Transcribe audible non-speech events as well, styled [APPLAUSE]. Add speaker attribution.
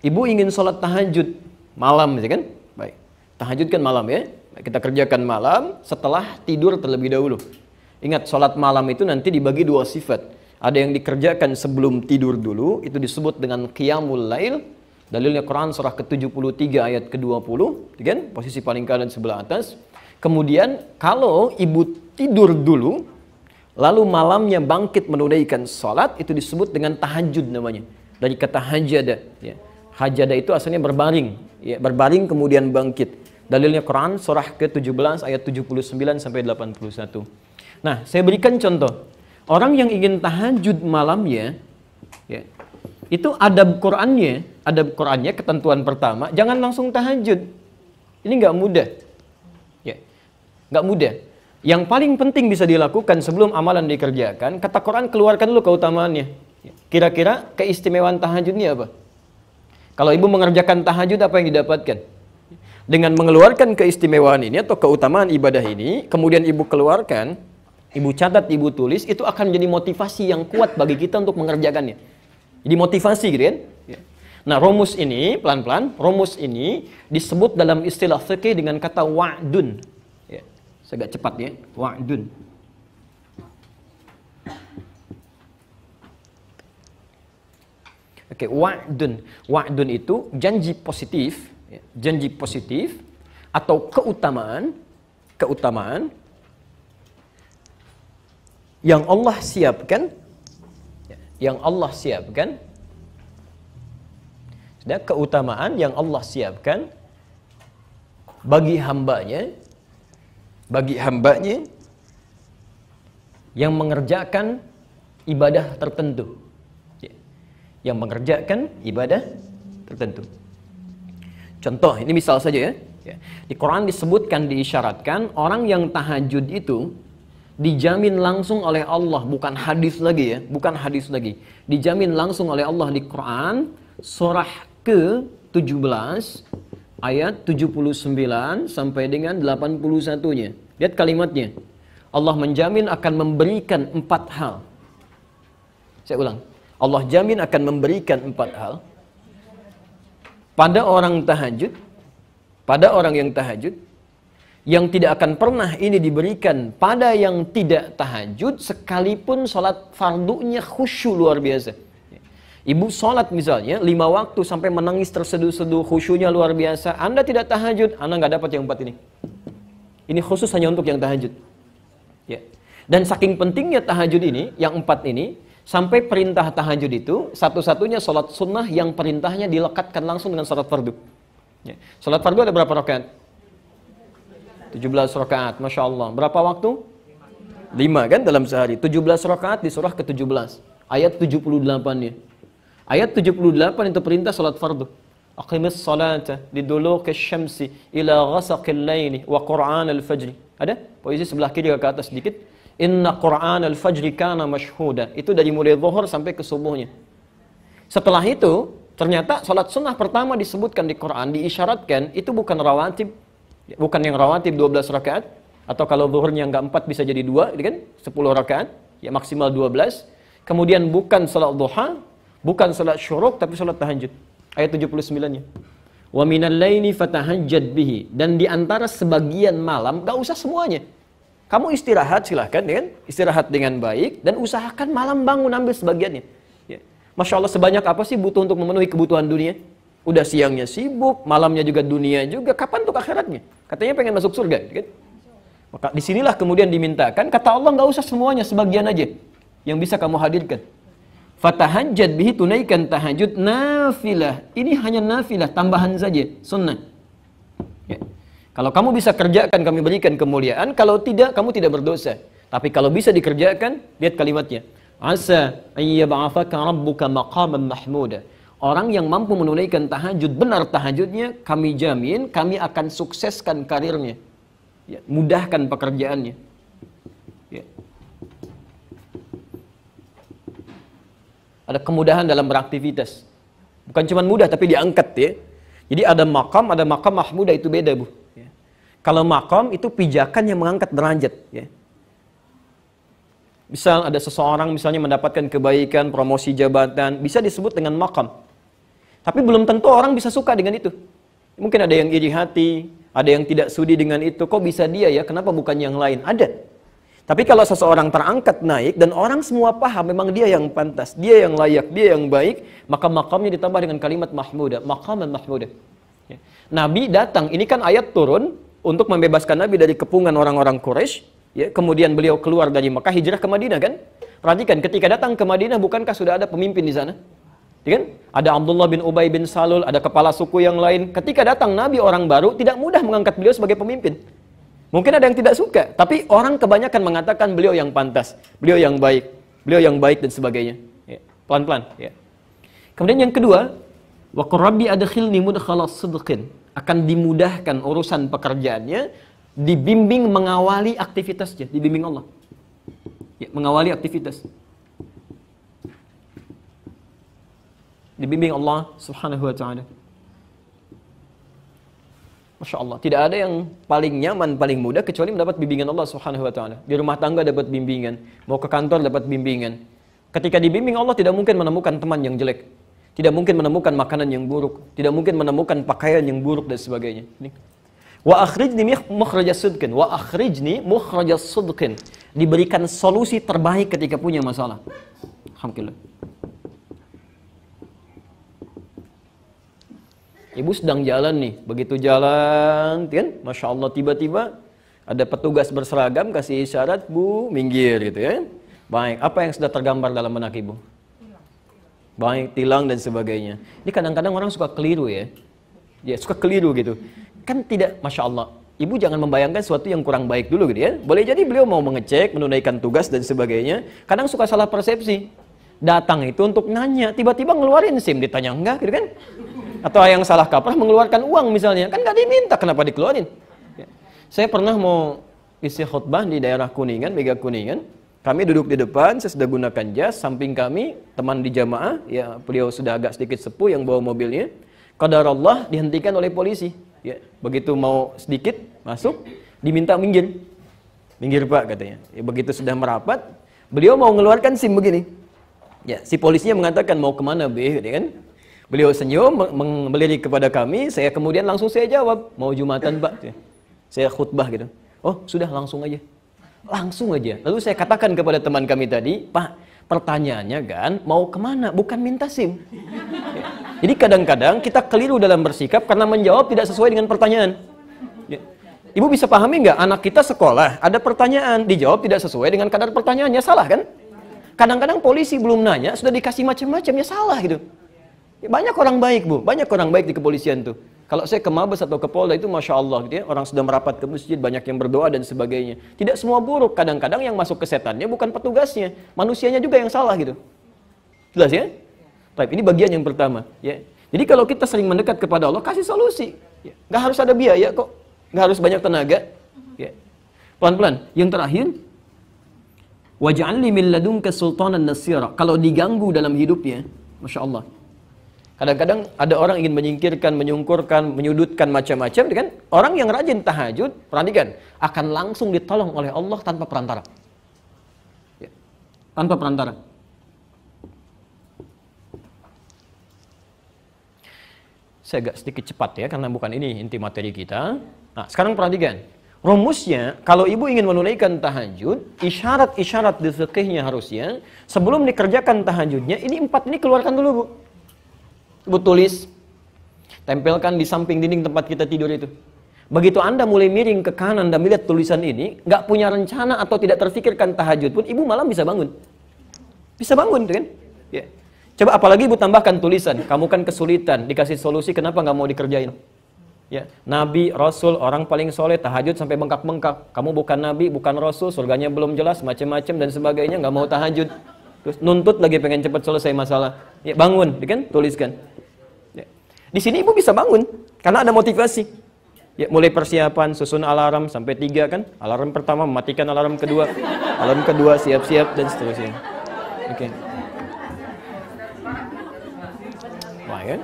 Speaker 1: Ibu ingin sholat tahajud malam, ya kan? Baik. Tahajud kan malam ya. Kita kerjakan malam setelah tidur terlebih dahulu. Ingat, sholat malam itu nanti dibagi dua sifat. Ada yang dikerjakan sebelum tidur dulu, itu disebut dengan qiyamul lail. Dalilnya Quran surah ke-73 ayat ke-20, ya kan? Posisi paling kanan sebelah atas. Kemudian kalau ibu tidur dulu, lalu malamnya bangkit menunaikan sholat, itu disebut dengan tahajud namanya. Dari kata hajada. Ya. Hajada itu asalnya berbaring. Ya, berbaring kemudian bangkit. Dalilnya Quran surah ke-17 ayat 79 sampai 81. Nah, saya berikan contoh. Orang yang ingin tahajud malamnya, ya, itu ada Qurannya, ada Qurannya ketentuan pertama, jangan langsung tahajud. Ini nggak mudah. Ya, nggak mudah. Yang paling penting bisa dilakukan sebelum amalan dikerjakan, kata Quran keluarkan dulu keutamaannya. Ya, kira-kira keistimewaan tahajud ini apa? Kalau ibu mengerjakan tahajud apa yang didapatkan? Dengan mengeluarkan keistimewaan ini atau keutamaan ibadah ini, kemudian ibu keluarkan, ibu catat, ibu tulis, itu akan menjadi motivasi yang kuat bagi kita untuk mengerjakannya. Jadi motivasi gitu kan? Ya. Nah, rumus ini pelan-pelan, rumus ini disebut dalam istilah fikih dengan kata wa'dun. Ya. Agak cepat ya, wa'dun. Okay, wa'dun. Wa'dun itu janji positif, ya. janji positif atau keutamaan, keutamaan yang Allah siapkan yang Allah siapkan sudah keutamaan yang Allah siapkan bagi hambanya bagi hambanya yang mengerjakan ibadah tertentu ya. Yang mengerjakan ibadah tertentu contoh ini misal saja ya, ya. di Quran disebutkan diisyaratkan orang yang tahajud itu dijamin langsung oleh Allah, bukan hadis lagi ya, bukan hadis lagi. Dijamin langsung oleh Allah di Quran surah ke-17 ayat 79 sampai dengan 81-nya. Lihat kalimatnya. Allah menjamin akan memberikan empat hal. Saya ulang. Allah jamin akan memberikan empat hal pada orang tahajud, pada orang yang tahajud, yang tidak akan pernah ini diberikan pada yang tidak tahajud sekalipun sholat fardunya khusyuk luar biasa. Ibu sholat misalnya lima waktu sampai menangis terseduh-seduh khusyuknya luar biasa. Anda tidak tahajud, Anda nggak dapat yang empat ini. Ini khusus hanya untuk yang tahajud. Ya. Dan saking pentingnya tahajud ini, yang empat ini, sampai perintah tahajud itu satu-satunya sholat sunnah yang perintahnya dilekatkan langsung dengan sholat fardu. Ya. Sholat fardu ada berapa rakaat? 17 rakaat, Masya Allah. Berapa waktu? 5 kan dalam sehari. 17 rakaat di surah ke-17. Ayat 78-nya. Ayat 78 itu perintah salat fardu. Aqimis salata ke syamsi ila ghasaqil laini wa qur'an al-fajri. Ada? Posisi sebelah kiri ke atas sedikit. Inna qur'an al-fajri kana mashhuda. Itu dari mulai zuhur sampai ke subuhnya. Setelah itu, ternyata salat sunnah pertama disebutkan di Quran, diisyaratkan, itu bukan rawatib, bukan yang rawatib 12 rakaat atau kalau zuhurnya enggak 4 bisa jadi 2 gitu kan? 10 rakaat ya maksimal 12 kemudian bukan salat duha bukan salat syuruk tapi salat tahajud. Ayat 79-nya wa minal laini fatahajjad bihi. Dan di antara sebagian malam enggak usah semuanya kamu istirahat silahkan ya kan istirahat dengan baik dan usahakan malam bangun ambil sebagiannya ya. Masya Allah sebanyak apa sih butuh untuk memenuhi kebutuhan dunia Udah siangnya sibuk, malamnya juga dunia juga. Kapan tuh akhiratnya? Katanya pengen masuk surga, kan? Maka di sinilah kemudian dimintakan, kata Allah nggak usah semuanya, sebagian aja yang bisa kamu hadirkan. Fatahajjad bihi tunaikan tahajud nafilah. Ini hanya nafilah, tambahan saja, sunnah. Kalau kamu bisa kerjakan, kami berikan kemuliaan. Kalau tidak, kamu tidak berdosa. Tapi kalau bisa dikerjakan, lihat kalimatnya. Asa ayyab'afaka rabbuka maqaman mahmuda Orang yang mampu menunaikan tahajud, benar tahajudnya, kami jamin kami akan sukseskan karirnya. Ya, mudahkan pekerjaannya. Ya. Ada kemudahan dalam beraktivitas. Bukan cuma mudah tapi diangkat ya. Jadi ada makam, ada makam mahmudah itu beda bu. Kalau makam itu pijakan yang mengangkat derajat. Ya. Misal ada seseorang misalnya mendapatkan kebaikan, promosi jabatan, bisa disebut dengan makam. Tapi belum tentu orang bisa suka dengan itu. Mungkin ada yang iri hati, ada yang tidak sudi dengan itu. Kok bisa dia ya? Kenapa bukan yang lain? Ada. Tapi kalau seseorang terangkat naik dan orang semua paham memang dia yang pantas, dia yang layak, dia yang baik, maka makamnya ditambah dengan kalimat mahmuda, makaman mahmuda. Ya. Nabi datang, ini kan ayat turun untuk membebaskan Nabi dari kepungan orang-orang Quraisy. Ya, kemudian beliau keluar dari Mekah hijrah ke Madinah kan? Perhatikan, ketika datang ke Madinah bukankah sudah ada pemimpin di sana? Ya kan? Ada Abdullah bin Ubay bin Salul, ada kepala suku yang lain. Ketika datang Nabi orang baru, tidak mudah mengangkat beliau sebagai pemimpin. Mungkin ada yang tidak suka, tapi orang kebanyakan mengatakan beliau yang pantas, beliau yang baik, beliau yang baik dan sebagainya. Ya, pelan-pelan. Ya. Kemudian yang kedua, wa qurabbi adkhilni mudkhala sidqin akan dimudahkan urusan pekerjaannya, dibimbing mengawali aktivitasnya, dibimbing Allah. Ya, mengawali aktivitas. Dibimbing Allah Subhanahu wa taala. Masya Allah, tidak ada yang paling nyaman, paling mudah kecuali mendapat bimbingan Allah Subhanahu wa taala. Di rumah tangga dapat bimbingan, mau ke kantor dapat bimbingan. Ketika dibimbing Allah tidak mungkin menemukan teman yang jelek. Tidak mungkin menemukan makanan yang buruk, tidak mungkin menemukan pakaian yang buruk dan sebagainya. Wa akhrijni mukhrajas sidqin, wa akhrijni mukhrajas sidqin. Diberikan solusi terbaik ketika punya masalah. Alhamdulillah. Ibu sedang jalan nih, begitu jalan, kan? Masya Allah tiba-tiba ada petugas berseragam kasih isyarat, Bu, minggir gitu ya. Baik, apa yang sudah tergambar dalam benak Ibu? Baik, tilang dan sebagainya. Ini kadang-kadang orang suka keliru ya. Ya, suka keliru gitu. Kan tidak, Masya Allah, Ibu jangan membayangkan sesuatu yang kurang baik dulu gitu ya. Boleh jadi beliau mau mengecek, menunaikan tugas dan sebagainya. Kadang suka salah persepsi. Datang itu untuk nanya, tiba-tiba ngeluarin SIM, ditanya enggak gitu kan. Atau yang salah kaprah mengeluarkan uang misalnya, kan nggak diminta, kenapa dikeluarin? Ya. Saya pernah mau isi khutbah di daerah Kuningan, Mega Kuningan. Kami duduk di depan, saya sudah gunakan jas, samping kami teman di jamaah, ya beliau sudah agak sedikit sepuh yang bawa mobilnya. Kadar Allah dihentikan oleh polisi. Ya, begitu mau sedikit masuk, diminta minggir. Minggir Pak katanya. Ya, begitu sudah merapat, beliau mau mengeluarkan SIM begini. Ya, si polisinya mengatakan mau ke mana B, kan? Beliau senyum, melirik kepada kami, saya kemudian langsung saya jawab, mau Jumatan Pak. Saya khutbah gitu. Oh sudah langsung aja. Langsung aja. Lalu saya katakan kepada teman kami tadi, Pak, pertanyaannya kan mau ke mana? Bukan minta SIM. [LAUGHS] Jadi kadang-kadang kita keliru dalam bersikap karena menjawab tidak sesuai dengan pertanyaan. Ya. Ibu bisa pahami nggak? Anak kita sekolah, ada pertanyaan, dijawab tidak sesuai dengan kadar pertanyaannya, salah kan? Kadang-kadang polisi belum nanya, sudah dikasih macam-macam, ya salah gitu. Ya, banyak orang baik bu, banyak orang baik di kepolisian tuh. Kalau saya ke Mabes atau ke Polda itu Masya Allah gitu ya, orang sudah merapat ke masjid, banyak yang berdoa dan sebagainya. Tidak semua buruk, kadang-kadang yang masuk ke setannya bukan petugasnya, manusianya juga yang salah gitu. Jelas ya? Tapi ini bagian yang pertama. Ya. Jadi kalau kita sering mendekat kepada Allah, kasih solusi. Ya. Gak harus ada biaya kok, gak harus banyak tenaga. Ya. Pelan-pelan. Yang terakhir, Waj'alni min ladunka sultanan nasira. Kalau diganggu dalam hidupnya, Masya Allah, Kadang-kadang ada orang ingin menyingkirkan, menyungkurkan, menyudutkan macam-macam, kan? Orang yang rajin tahajud, perhatikan, akan langsung ditolong oleh Allah tanpa perantara. Ya. Tanpa perantara. Saya agak sedikit cepat ya, karena bukan ini inti materi kita. Nah, sekarang perhatikan. Rumusnya, kalau ibu ingin menunaikan tahajud, isyarat-isyarat di harusnya, sebelum dikerjakan tahajudnya, ini empat ini keluarkan dulu, Bu. Ibu tulis, tempelkan di samping dinding tempat kita tidur itu. Begitu Anda mulai miring ke kanan dan melihat tulisan ini, nggak punya rencana atau tidak terfikirkan tahajud pun, ibu malam bisa bangun. Bisa bangun, kan? Ya. Coba apalagi ibu tambahkan tulisan, kamu kan kesulitan, dikasih solusi, kenapa nggak mau dikerjain? Ya, Nabi, Rasul, orang paling soleh, tahajud sampai bengkak-bengkak. Kamu bukan Nabi, bukan Rasul, surganya belum jelas, macam-macam dan sebagainya, nggak mau tahajud. Terus nuntut lagi pengen cepat selesai masalah. Ya bangun, kan? Tuliskan. Ya. Di sini ibu bisa bangun karena ada motivasi. Ya, mulai persiapan, susun alarm sampai tiga kan. Alarm pertama mematikan alarm kedua. Alarm kedua siap-siap dan seterusnya. Oke. Okay. Wah, kan?